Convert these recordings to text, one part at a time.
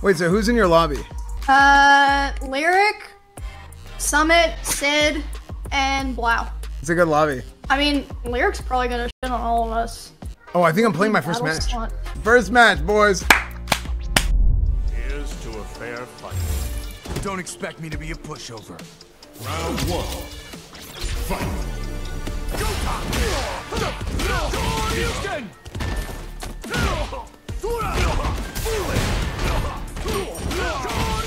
Wait, so who's in your lobby? Uh, Lyric, Summit, Sid, and Blau. It's a good lobby. I mean, Lyric's probably gonna shit on all of us. Oh, I think I'm playing my first match. slot. First match, boys. Here's to a fair fight. Don't expect me to be a pushover. Round one. Fight.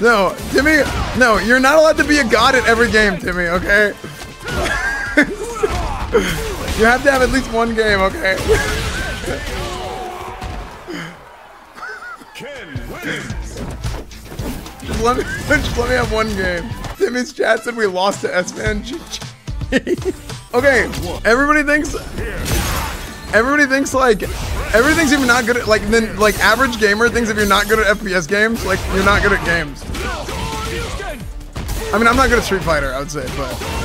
no, Timmy, no, you're not allowed to be a god at every game, Timmy, okay? you have to have at least one game, okay? Just let me, just let me have one game. Timmy's chat said we lost to S-Man. okay, everybody thinks, everybody thinks like, everything's even not good at, like, then, like, average gamer thinks if you're not good at FPS games, like, you're not good at games. I mean, I'm not good at Street Fighter, I would say, but.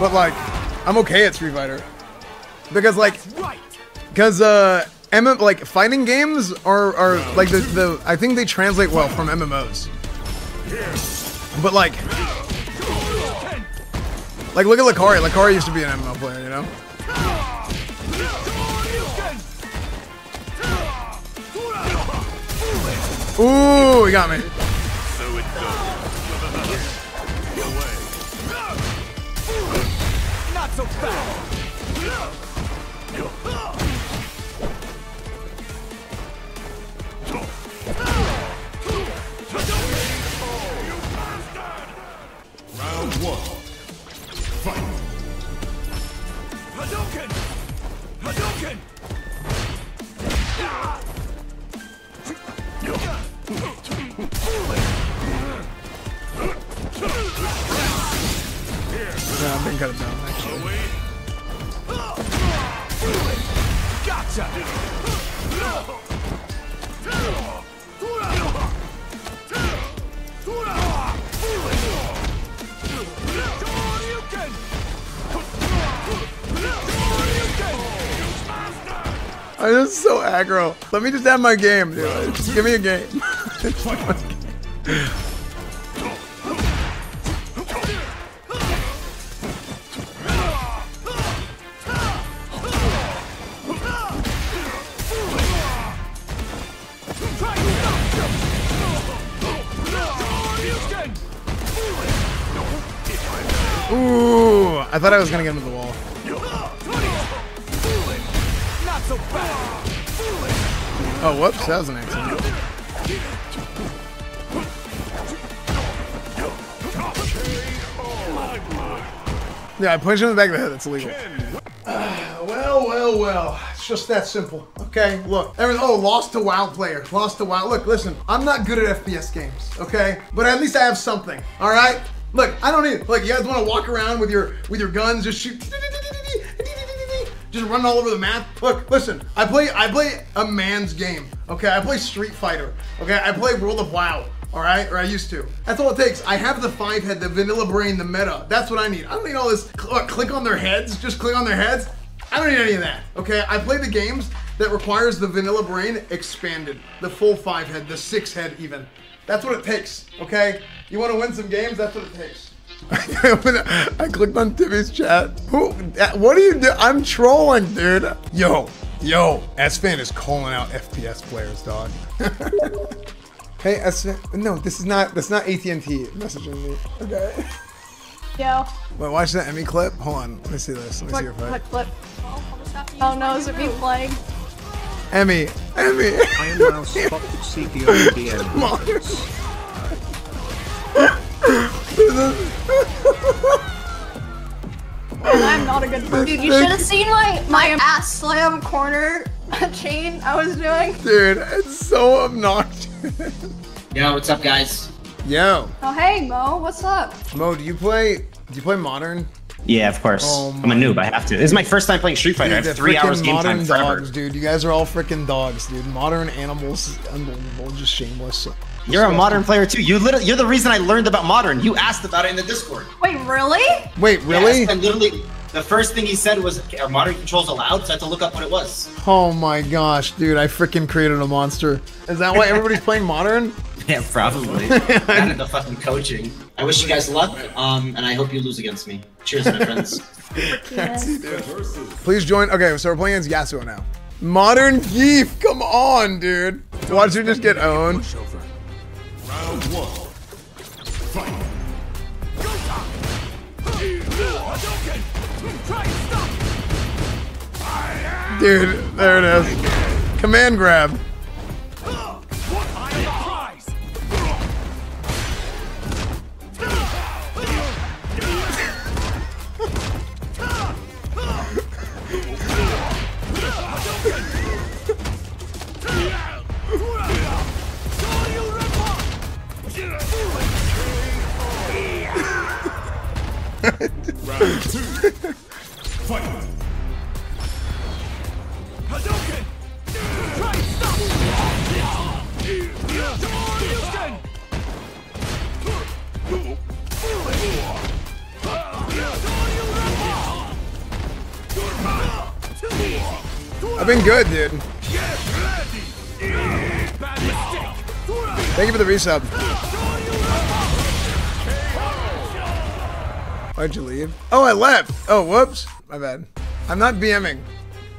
But like, I'm okay at Street Fighter. Because like, because uh, MM like fighting games are are like the the I think they translate well from MMOs. But like, like look at Lacari. Lacari used to be an MMO player, you know. Ooh, he got me. So it goes. Away. Not so fast. Been cut it down actually. Gotcha! I'm just so aggro. Let me just have my game, dude. Just give me a game. I thought I was gonna get into the wall. Oh, whoops, that was an accident. Yeah, I punched him in the back of the head. That's illegal. Well, well, well. It's just that simple. Okay, look. Oh, lost to WoW player. Lost to WoW. Look, listen. I'm not good at FPS games. Okay, but at least I have something. All right. Look, I don't need. Look, you guys want to walk around with your with your guns, just shoot. Just running all over the map. Look, listen. I play. I play a man's game. Okay, I play Street Fighter. Okay, I play World of WoW. All right, or I used to. That's all it takes. I have the five head, the vanilla brain, the meta. That's what I need. I don't need all this. What, uh, click on their heads. Just click on their heads. I don't need any of that. Okay, I play the games that requires the vanilla brain expanded, the full five head, the six head even. That's what it takes. Okay, you want to win some games? That's what it takes. I clicked on Timmy's chat. Who? uh, What do you do? I'm trolling, dude. Yo, yo, S-Fan is calling out FPS players, dog. hey, S-Fan. No, this is not. That's not AT&T messaging me. Okay. Yo. Wait, watch that Emmy clip. Hold on. Let me see this. Let me see your What, fight. what flip? Oh no, is it me playing? Emmy, Emmy. I am now spotted CPO DM. Come. I'm I'm not a good person. Dude, you should have seen my my ass slam corner chain I was doing. Dude, it's so obnoxious. Yo, what's up, guys? Yo, Oh hey Mo, what's up? Mo, do you play? Do you play modern? Yeah, of course. Oh I'm a noob. I have to. This is my first time playing Street Fighter. Dude, I have three hours game modern time forever. dogs, dude. You guys are all freaking dogs, dude. Modern animals, unbelievable, just shameless. You're a modern player too. You literally, you're the reason I learned about modern. You asked about it in the Discord. Wait, really? Wait, really? Yes, and literally, the first thing he said was, "Are modern controls allowed?" So I had to look up what it was. Oh my gosh, dude! I freaking created a monster. Is that why everybody's playing modern? Yeah, probably. Out of the fucking coaching. I wish you guys luck, um, and I hope you lose against me. Cheers, my friends. Please join. Okay, so we're playing against Yasuo now. Modern Gief, come on, dude. Watch you just get owned. Round one. Dude, there it is. Command grab. What I am the prize! Round two. I've been good, dude. Thank you for the resub. Why'd you leave? Oh, I left. Oh, whoops. My bad. I'm not BMing.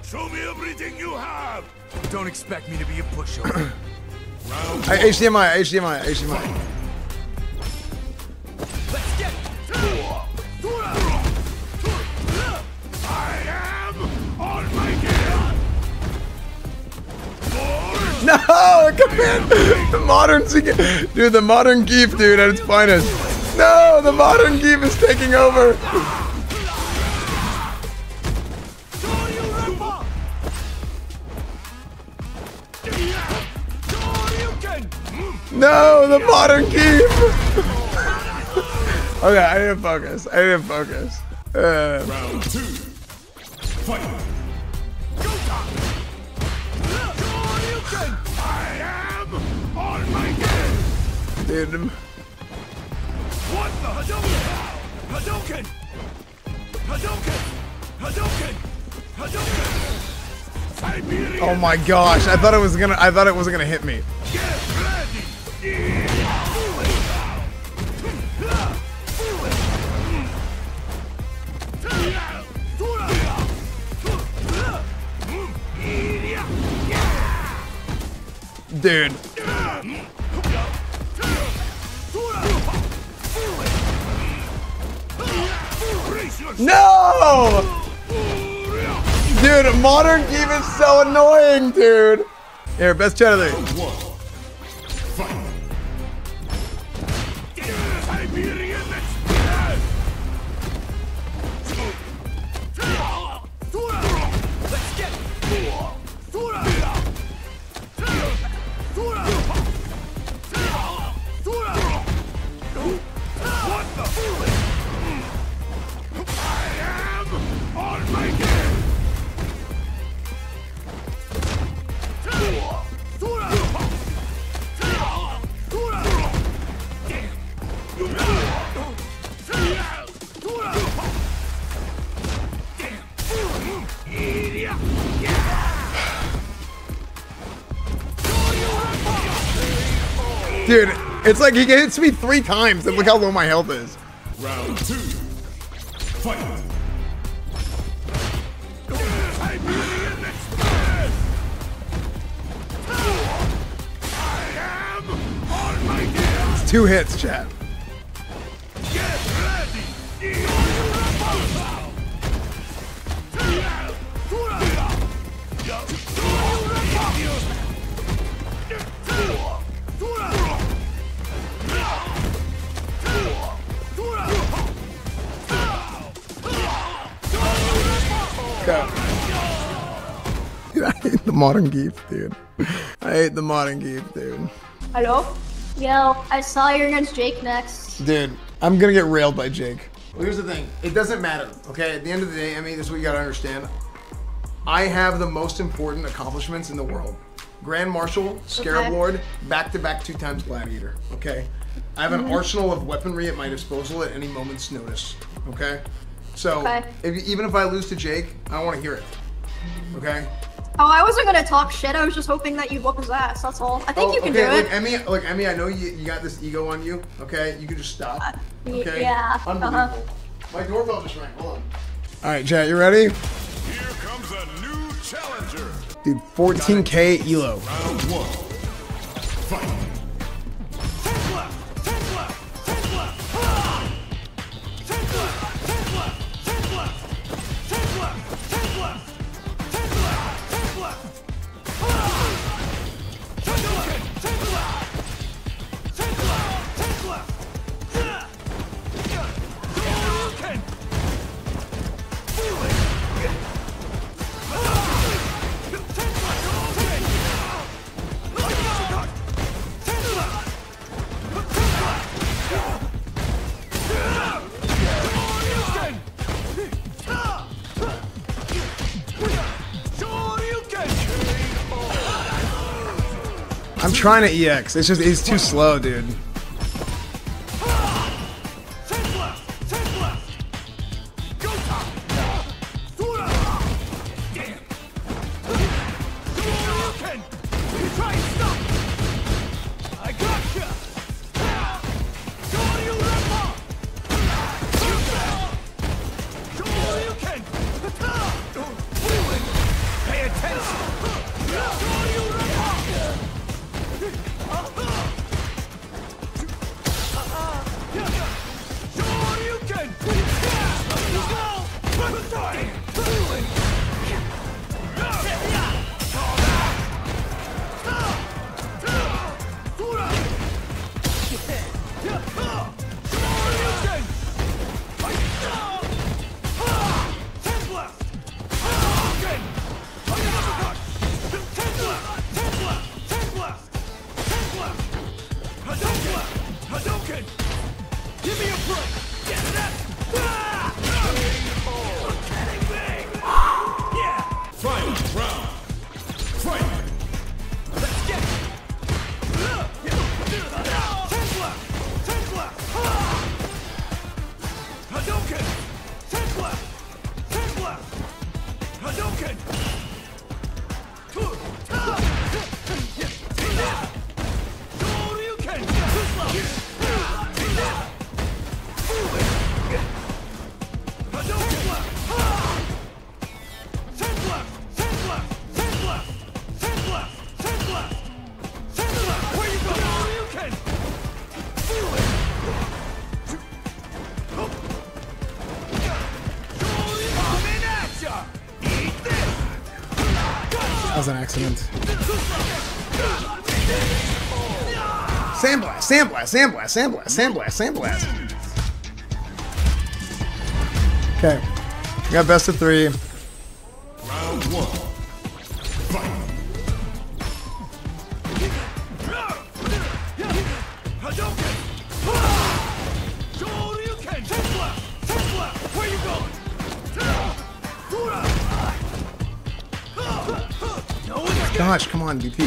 Show me everything you have. Don't expect me to be a pushover. I, HDMI, HDMI, HDMI. Let's get I am on my game. No. The modern, dude, the modern Gief, dude, at its finest. No, the modern Gief is taking over. No, the modern Gief. okay, I didn't focus. I didn't focus. Uh, Round two. Fight. I am on my game. dude, What the Hadouken? Hadouken! Hadouken! Hadouken! Hadouken! Oh my gosh, I thought it was gonna. I thought it wasn't gonna hit me. Get Dude, no! Dude, modern Gief is so annoying, dude. Here, best chat of the Dude, it's like he hits me three times and look how low my health is. Round two. Fight. Siberian Express. I am on my game. Two hits, chat. Go. Dude, I hate the modern Gief, dude. I hate the modern Gief, dude. Hello? Yo, I saw you're against Jake next. Dude, I'm gonna get railed by Jake. Well, here's the thing. It doesn't matter, okay? At the end of the day, I mean, this is what you gotta understand. I have the most important accomplishments in the world. Grand Marshal, Scarab Okay. Lord, back-to-back two times Gladiator, okay? I have an Mm-hmm. arsenal of weaponry at my disposal at any moment's notice, okay? So, Okay. if, even if I lose to Jake, I don't want to hear it, okay? Oh, I wasn't gonna talk shit. I was just hoping that you'd whoop his ass. That's all. I think Oh, you can okay, do look, it. Emmy, look, Emmy, I know you, you got this ego on you, okay? You can just stop, okay? yeah, uh-huh. Unbelievable. My doorbell just rang, hold on. All right, chat, you ready? Here comes a new challenger. Dude, 14k elo. Round one. Fight. Trying to EX. It's just, it's too slow, dude. Was an accident. Sandblast, sandblast, sandblast, sandblast, sandblast, sandblast. Okay. We got best of three. Round one. Gosh, come on, DP.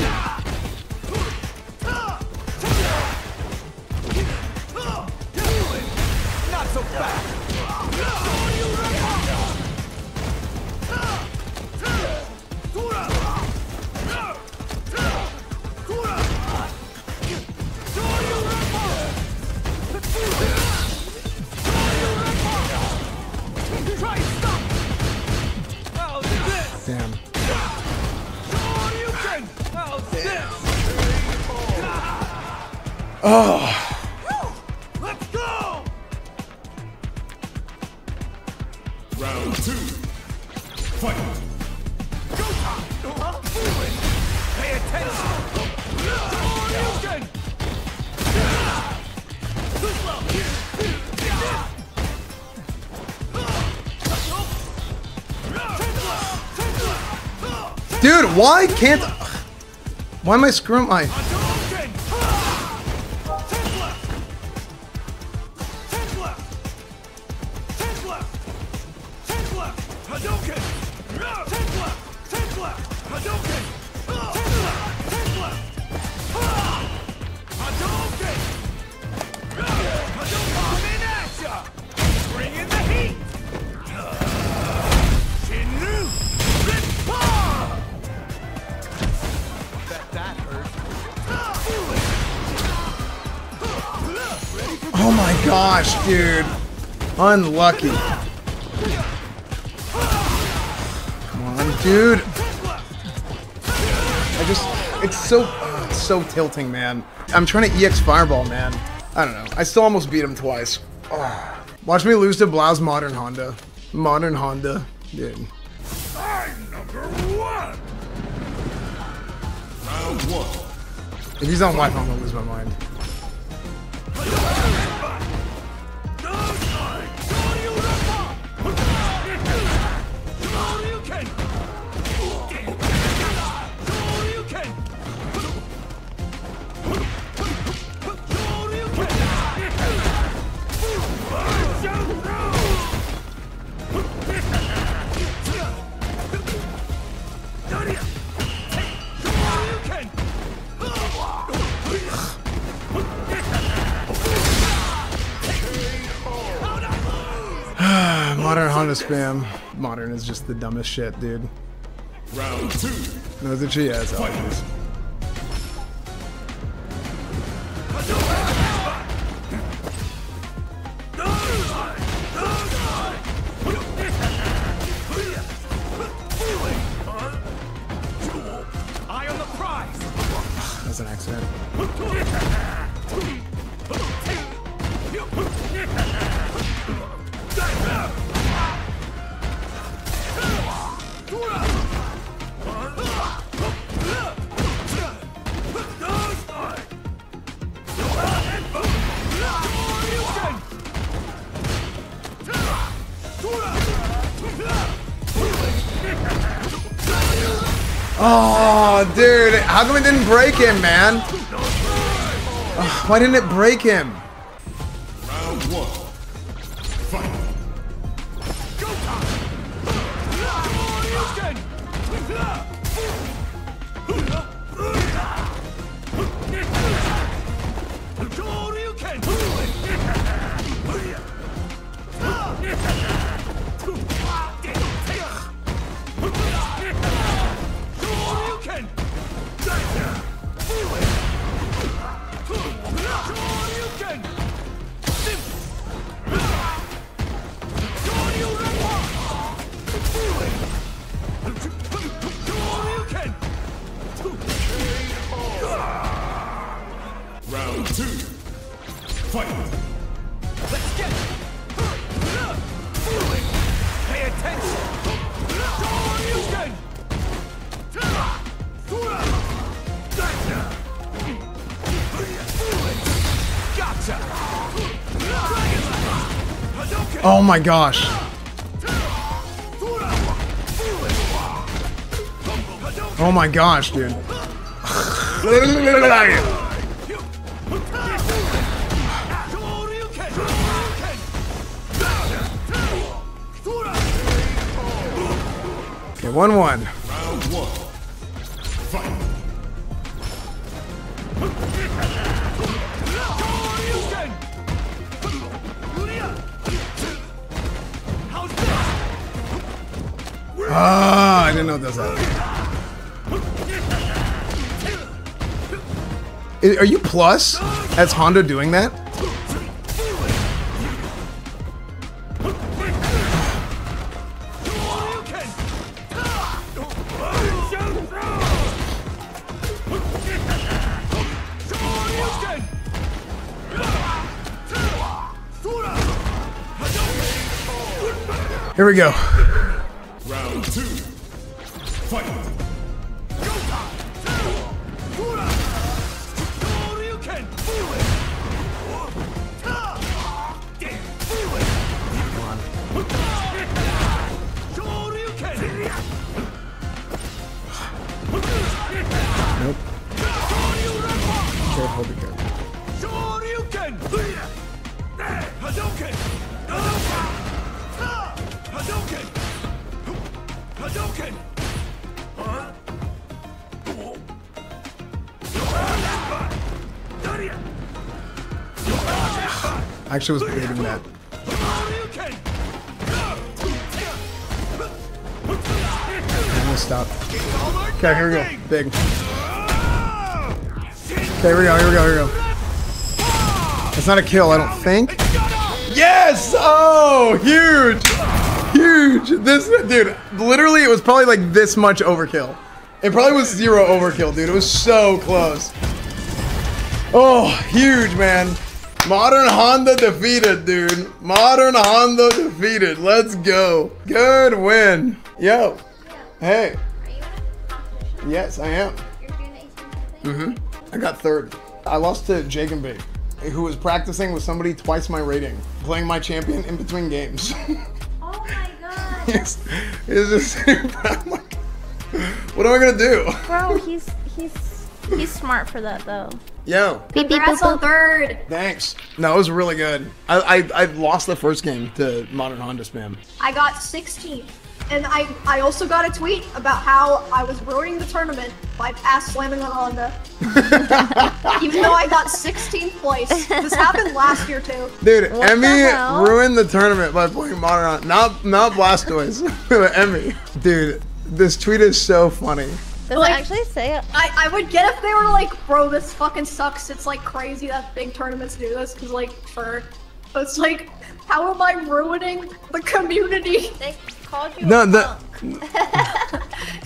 Not so fast! Oh, Let's go! Round two. Fight. Go time! Pay attention! Dude, why can't... Why am I screwing my... Oh my gosh, dude. Unlucky. Come on, dude. I just... It's so... so tilting, man. I'm trying to EX Fireball, man. I don't know. I still almost beat him twice. Watch me lose to Blau's Modern Honda. Modern Honda. Dude. I'm number one! Round one. If he's on life, I'm gonna lose my mind. Modern Honda spam. Modern is just the dumbest shit, dude. Round two. Knows what she has. always. On the prize! That's an accident. How come it didn't break him, man? Ugh, why didn't it break him? Oh my gosh. Oh my gosh, dude. Okay, 1 1. Round one. Ah, I didn't know that. Are you plus as Honda doing that? Here we go. Shoryuken! Shoryuken! Actually was debating that. I'm gonna stop. Okay, here we go. Big. Okay, here we go, here we go, here we go. It's not a kill, I don't think. Yes! Oh, huge! Huge! This, dude, literally it was probably like this much overkill. It probably was zero overkill, dude. It was so close. Oh, huge, man. Modern Honda defeated, dude. Modern Honda defeated. Let's go. Good win. Yo. Hey. Are you in a? Yes, I am. You're doing the 18 thing? I got third. I lost to Jagan Big, who was practicing with somebody twice my rating, playing my champion in between games. Oh my god. it's, it's just, what am I gonna do? Bro, he's he's he's smart for that though. Yo, Congrats on third. thanks. No, it was really good. I, I, I lost the first game to Modern Honda Spam. I got 16th. And I, I also got a tweet about how I was ruining the tournament by ass slamming on Honda. Even though I got 16th place. This happened last year too. Dude, What Emmy the ruined the tournament by playing Modern Honda. Not, not Blastoise, but Emmy. Dude, this tweet is so funny. Does Like- it actually say it? I, I would get if they were like, bro, this fucking sucks. It's like crazy that big tournaments do this because like for, but it's like, how am I ruining the community? They called you. No, a the- punk.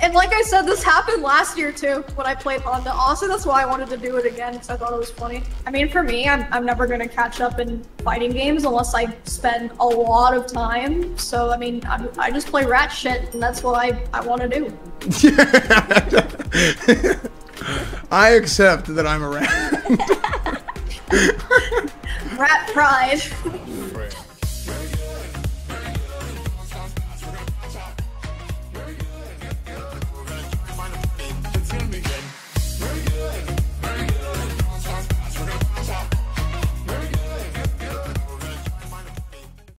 And like I said, this happened last year too when I played Honda. Also, that's why I wanted to do it again because I thought it was funny. I mean, for me, I'm, I'm never gonna catch up in fighting games unless I spend a lot of time. So I mean, I, I just play rat shit, and that's what I, I want to do. I accept that I'm a rat. Rat pride.